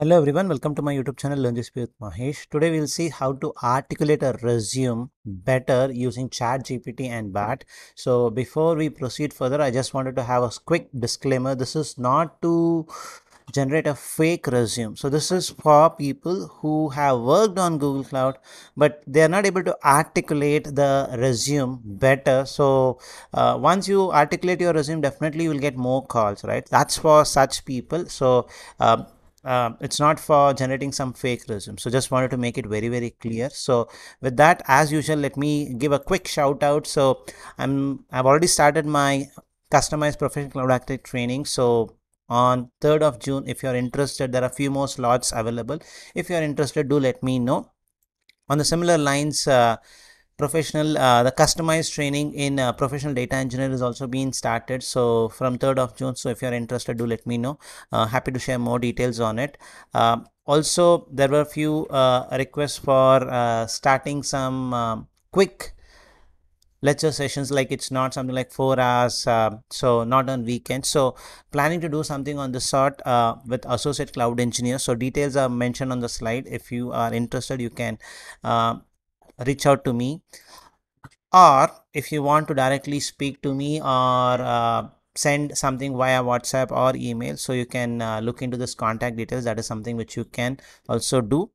Hello everyone, welcome to my YouTube channel Learn this with Mahesh. Today we'll see how to articulate a resume better using ChatGPT and Bard. So before we proceed further, I just wanted to have a quick disclaimer. This is not to generate a fake resume. So this is for people who have worked on Google Cloud, but they are not able to articulate the resume better. So uh, once you articulate your resume, definitely you will get more calls, right? That's for such people. So um, uh, it's not for generating some fake resume. So just wanted to make it very very clear. So with that as usual let me give a quick shout out. So i'm i've already started my customized professional cloud architect training. So on 3rd of june if you're interested there are a few more slots available. If you're interested do let me know. On the similar lines uh, professional uh, the customized training in uh, professional data engineer is also being started. So from 3rd of june so if you're interested do let me know. Uh, happy to share more details on it. Um, also there were a few uh, requests for uh, starting some um, quick lecture sessions like it's not something like four hours uh, so not on weekends so planning to do something on the sort uh, with associate cloud engineer. So details are mentioned on the slide. If you are interested you can uh, reach out to me or if you want to directly speak to me or uh, send something via whatsapp or email so you can uh, look into this contact details. That is something which you can also do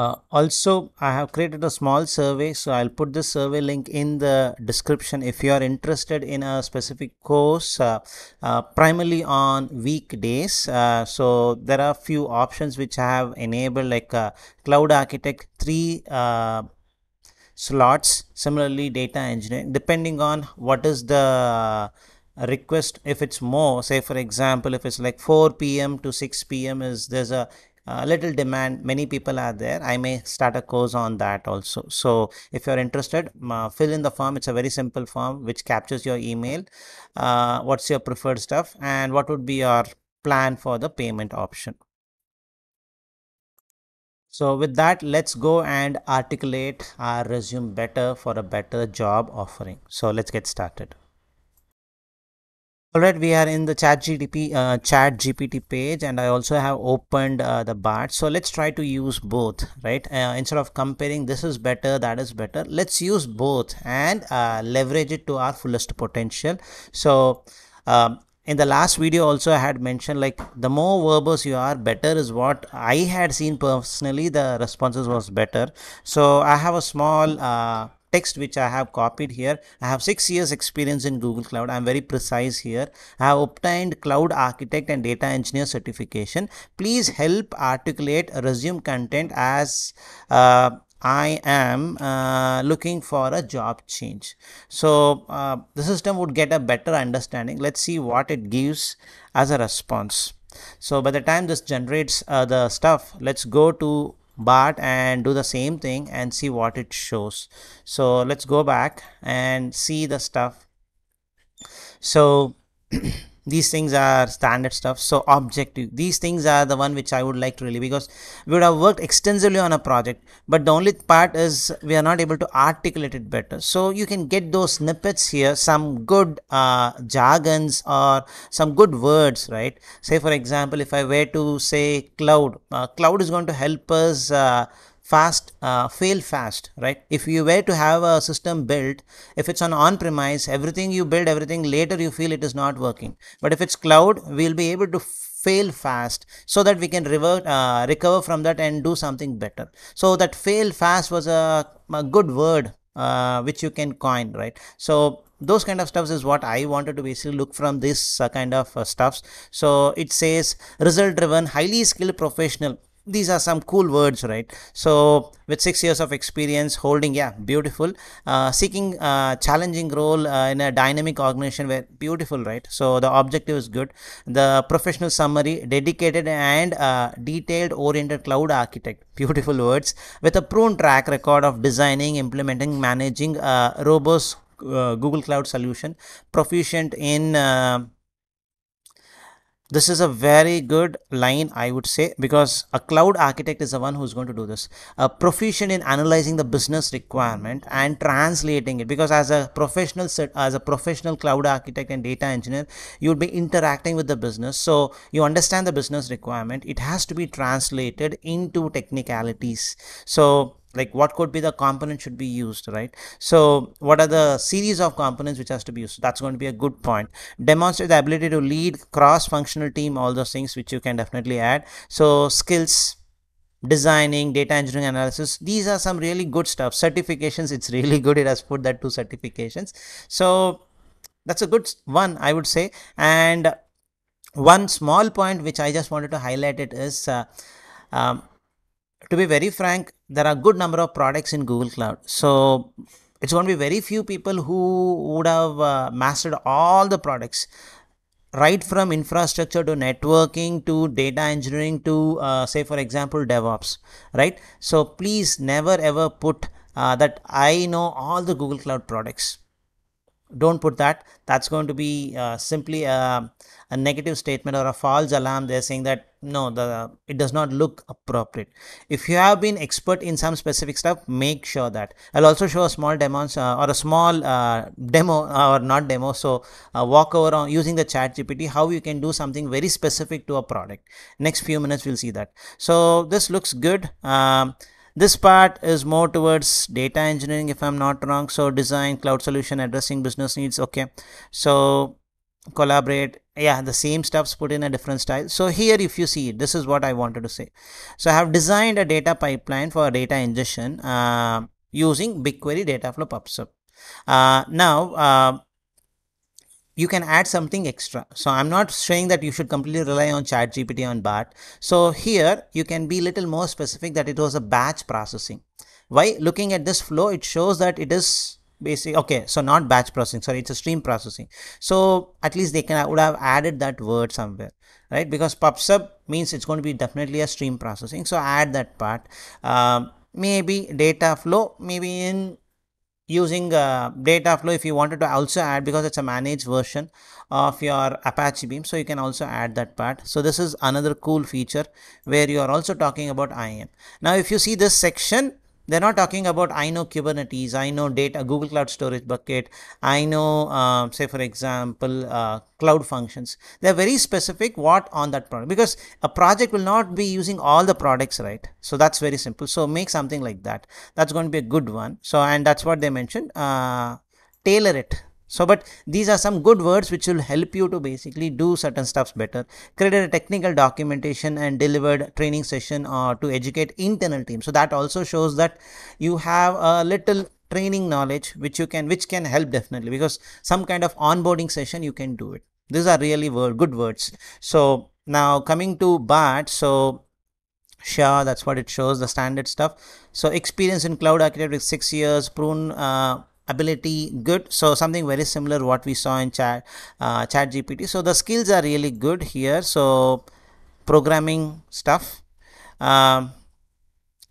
uh, also i have created a small survey so i'll put the survey link in the description. If you are interested in a specific course uh, uh, primarily on weekdays uh, so there are few options which i have enabled like uh, cloud architect three uh, slots similarly data engineering. Depending on what is the request if it's more say for example if it's like 4 p.m to 6 p.m is there's a uh, little demand many people are there. I may start a course on that also. So if you're interested uh, fill in the form. It's a very simple form which captures your email. Uh, what's your preferred stuff and what would be your plan for the payment option? So with that let's go and articulate our resume better for a better job offering. So let's get started Alright, we are in the chat GDP, uh, chat GPT page and I also have opened uh, the Bard. So let's try to use both, right? Uh, instead of comparing this is better, that is better, let's use both and uh, leverage it to our fullest potential. So um, in the last video also I had mentioned like the more verbose you are better is what I had seen personally the responses was better. So I have a small uh, text which I have copied here. I have six years experience in Google Cloud. I'm very precise here. I have obtained cloud architect and data engineer certification. Please help articulate resume content as uh, I am uh, looking for a job change. So uh, the system would get a better understanding. Let's see what it gives as a response. So by the time this generates uh, the stuff, let's go to Bard and do the same thing and see what it shows. So let's go back and see the stuff. So these things are standard stuff so objective. These things are the one which i would like to really because we would have worked extensively on a project but the only part is we are not able to articulate it better. So you can get those snippets here some good uh, jargons or some good words right? Say for example if i were to say cloud uh, cloud is going to help us uh, fast uh, fail fast right? If you were to have a system built if it's on on premise everything you build everything later you feel it is not working. But if it's cloud we'll be able to fail fast so that we can revert uh, recover from that and do something better. So that fail fast was a, a good word uh, which you can coin right? So those kind of stuffs is what i wanted to basically look from this uh, kind of uh, stuffs. So it says result driven highly skilled professional these are some cool words right? So with six years of experience holding yeah beautiful. Uh, seeking a challenging role uh, in a dynamic organization where beautiful right? So the objective is good. The professional summary dedicated and uh, detailed oriented cloud architect. Beautiful words. With a proven track record of designing implementing managing a robust uh, google cloud solution proficient in uh, this is a very good line i would say because a cloud architect is the one who's going to do this. A proficient in analyzing the business requirement and translating it because as a professional as a professional cloud architect and data engineer you would be interacting with the business. So you understand the business requirement. It has to be translated into technicalities. So like what could be the component should be used right? So what are the series of components which has to be used? That's going to be a good point. Demonstrate the ability to lead cross functional team all those things which you can definitely add. So skills designing data engineering analysis these are some really good stuff. Certifications it's really good. It has put that two certifications. So that's a good one i would say. And one small point which i just wanted to highlight it is uh, um, to be very frank, there are good number of products in Google Cloud. So it's going to be very few people who would have uh, mastered all the products. Right from infrastructure to networking to data engineering to uh, say for example devops right? So please never ever put uh, that i know all the google cloud products. Don't put that. That's going to be uh, simply a, a, negative statement or a false alarm. They're saying that no the it does not look appropriate. If you have been expert in some specific stuff make sure that. I'll also show a small demo uh, or a small uh, demo uh, or not demo so uh, walk over on using the chat gpt how you can do something very specific to a product. Next few minutes we'll see that. So this looks good. Um, this part is more towards data engineering if i'm not wrong. So design cloud solution addressing business needs okay. So collaborate yeah the same stuff's put in a different style so here if you see this is what i wanted to say so i have designed a data pipeline for data ingestion uh, using bigquery dataflow pubsub uh, now uh, you can add something extra. So I'm not saying that you should completely rely on ChatGPT on Bard. So here you can be little more specific that it was a batch processing. Why? Looking at this flow, it shows that it is basic. Okay, so not batch processing. Sorry, it's a stream processing. So at least they can would have added that word somewhere, right? Because pub sub means it's going to be definitely a stream processing. So add that part. Um, maybe data flow, maybe in using uh, data flow if you wanted to also add because it's a managed version of your apache beam so you can also add that part so this is another cool feature where you are also talking about IAM now if you see this section they're not talking about I know Kubernetes, I know data, Google Cloud Storage Bucket, I know, uh, say for example, uh, cloud functions. They're very specific what on that product because a project will not be using all the products, right? So that's very simple. So make something like that. That's going to be a good one. So and that's what they mentioned. Uh, tailor it so but these are some good words which will help you to basically do certain stuffs better. Created a technical documentation and delivered training session or uh, to educate internal team. So that also shows that you have a little training knowledge which you can which can help definitely because some kind of onboarding session you can do it. These are really word, good words. So now coming to bard so sure that's what it shows the standard stuff. So experience in cloud architect with six years prune uh, ability good. So something very similar what we saw in chat uh, chat gpt so the skills are really good here. So programming stuff. Um,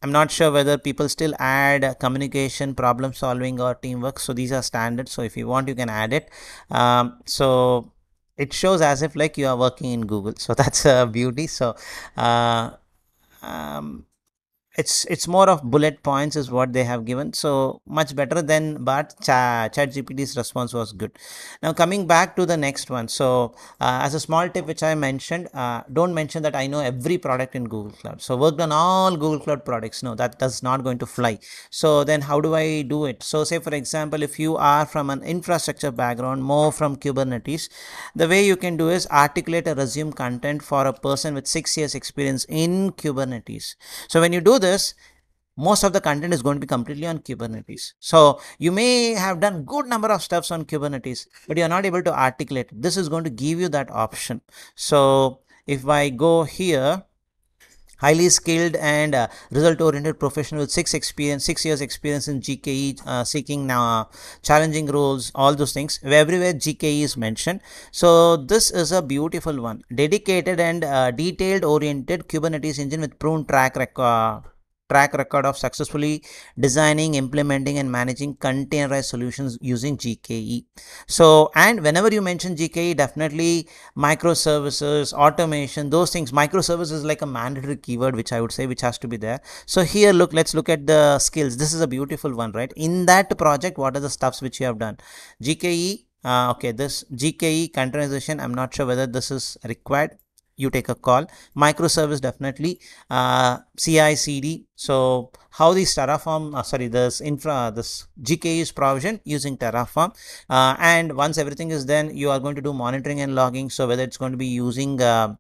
i'm not sure whether people still add communication problem solving or teamwork. So these are standard. So if you want you can add it. Um, so it shows as if like you are working in google. So that's a beauty. So uh, um, it's it's more of bullet points is what they have given. So much better than but chat gpt's response was good. Now coming back to the next one. So uh, as a small tip which i mentioned uh, don't mention that i know every product in google cloud. So worked on all google cloud products. No that does not going to fly. So then how do i do it? So say for example if you are from an infrastructure background more from kubernetes the way you can do is articulate a resume content for a person with six years experience in kubernetes. So when you do this most of the content is going to be completely on kubernetes. So you may have done good number of steps on kubernetes but you're not able to articulate this is going to give you that option. So if i go here highly skilled and uh, result oriented professional with six experience six years experience in gke uh, seeking now uh, challenging roles all those things everywhere gke is mentioned. So this is a beautiful one. Dedicated and uh, detailed oriented kubernetes engine with proven track record track record of successfully designing, implementing, and managing containerized solutions using GKE. So, and whenever you mention GKE, definitely microservices, automation, those things. Microservices is like a mandatory keyword, which I would say, which has to be there. So here, look, let's look at the skills. This is a beautiful one, right? In that project, what are the stuffs which you have done? GKE. Uh, okay, this GKE containerization, I'm not sure whether this is required you take a call. Microservice definitely uh, ci cd so how this terraform uh, sorry this infra this gke is provisioned using terraform. Uh, and once everything is done you are going to do monitoring and logging. So whether it's going to be using uh,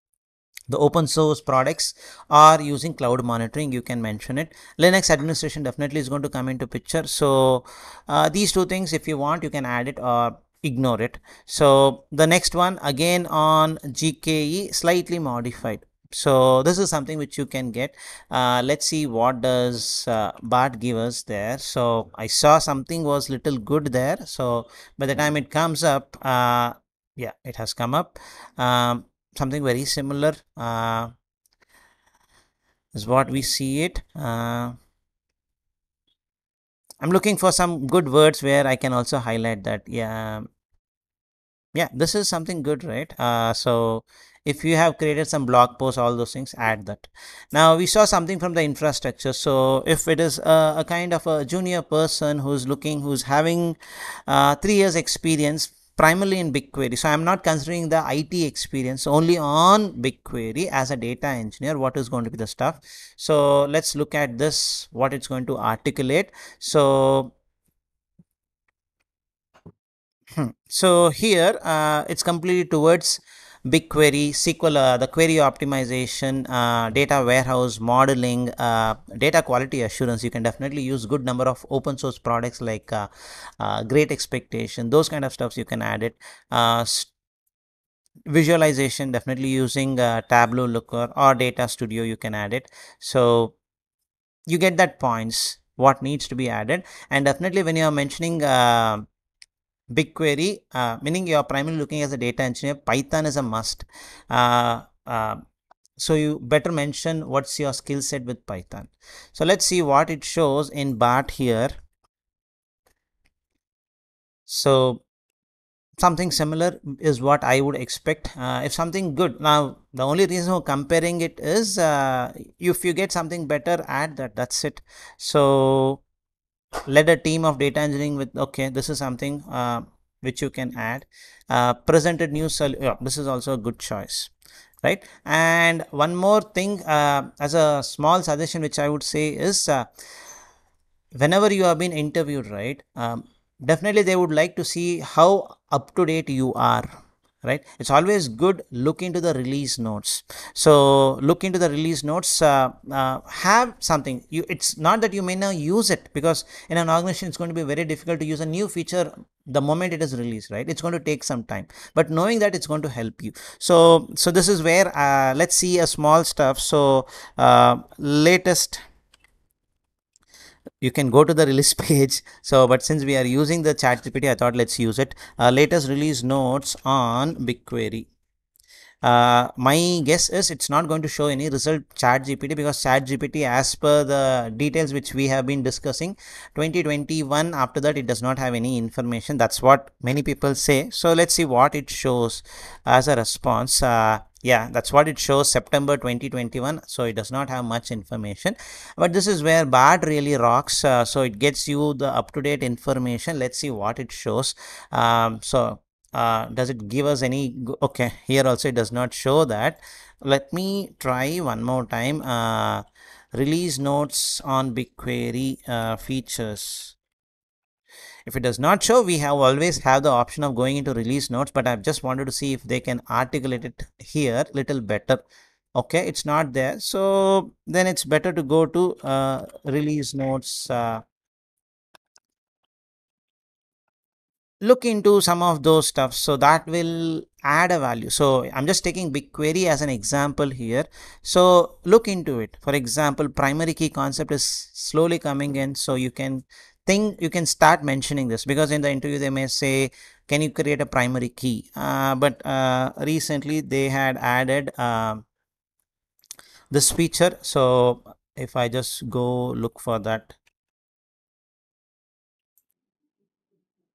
the open source products or using cloud monitoring you can mention it. Linux administration definitely is going to come into picture. So uh, these two things if you want you can add it or ignore it. So the next one again on gke slightly modified. So this is something which you can get. Uh, let's see what does uh, bard give us there. So i saw something was little good there. So by the time it comes up uh, yeah it has come up. Um, something very similar uh, is what we see it. Uh, I'm looking for some good words where I can also highlight that. Yeah yeah this is something good right uh, so if you have created some blog posts all those things add that now we saw something from the infrastructure so if it is a, a kind of a junior person who's looking who's having uh, three years experience primarily in BigQuery. So I'm not considering the IT experience only on BigQuery as a data engineer. What is going to be the stuff? So let's look at this, what it's going to articulate. So Hmm. So here uh, it's completely towards BigQuery, SQL, uh, the query optimization, uh, data warehouse modeling, uh, data quality assurance. You can definitely use good number of open source products like uh, uh, Great Expectation, those kind of stuffs you can add it. visualization, definitely using Tableau Looker or Data Studio, you can add it. So you get that points what needs to be added and definitely when you are mentioning uh, BigQuery, uh, meaning you are primarily looking as a data engineer, Python is a must. Uh, uh, so you better mention what's your skill set with Python. So let's see what it shows in Bard here. So something similar is what I would expect. Uh, if something good, now the only reason for comparing it is uh, if you get something better, add that. That's it. So led a team of data engineering with okay this is something uh, which you can add uh, presented new sol yeah, this is also a good choice right? And one more thing uh, as a small suggestion which i would say is uh, whenever you have been interviewed right um, definitely they would like to see how up to date you are right? It's always good look into the release notes. So look into the release notes uh, uh, have something. You it's not that you may not use it because in an organization it's going to be very difficult to use a new feature the moment it is released right? It's going to take some time. But knowing that it's going to help you. So so this is where uh, let's see a small stuff. So uh, latest you can go to the release page. So but since we are using the chat gpt i thought let's use it. Uh, latest release notes on bigquery. Uh, my guess is it's not going to show any result chat gpt because chat gpt as per the details which we have been discussing 2021 after that it does not have any information. That's what many people say. So let's see what it shows as a response. Uh, yeah that's what it shows september 2021 so it does not have much information. But this is where bard really rocks uh, so it gets you the up-to-date information. Let's see what it shows. Um, so uh, does it give us any okay here also it does not show that. Let me try one more time. Uh, release notes on BigQuery uh, features if it does not show we have always have the option of going into release notes but I've just wanted to see if they can articulate it here little better. Okay it's not there. So then it's better to go to uh, release notes uh, look into some of those stuff. So that will add a value. So i'm just taking bigquery as an example here. So look into it. For example primary key concept is slowly coming in so you can think you can start mentioning this because in the interview they may say can you create a primary key uh, but uh, recently they had added uh, this feature so if I just go look for that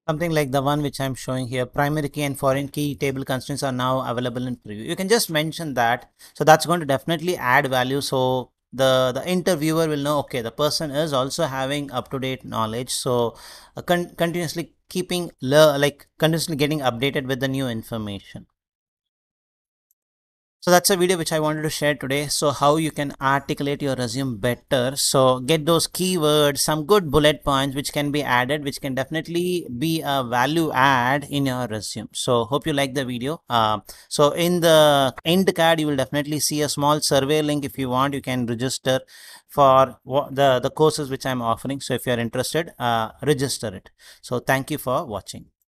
something like the one which I'm showing here, primary key and foreign key table constraints are now available in preview. You can just mention that. So that's going to definitely add value. So the, the interviewer will know, okay, the person is also having up-to-date knowledge. So uh, con continuously keeping, like continuously getting updated with the new information. So that's a video which I wanted to share today. So how you can articulate your resume better. So get those keywords, some good bullet points which can be added, which can definitely be a value add in your resume. So hope you like the video. Uh, so in the end card, you will definitely see a small survey link. If you want, you can register for the, the courses which I'm offering. So if you're interested, uh, register it. So thank you for watching.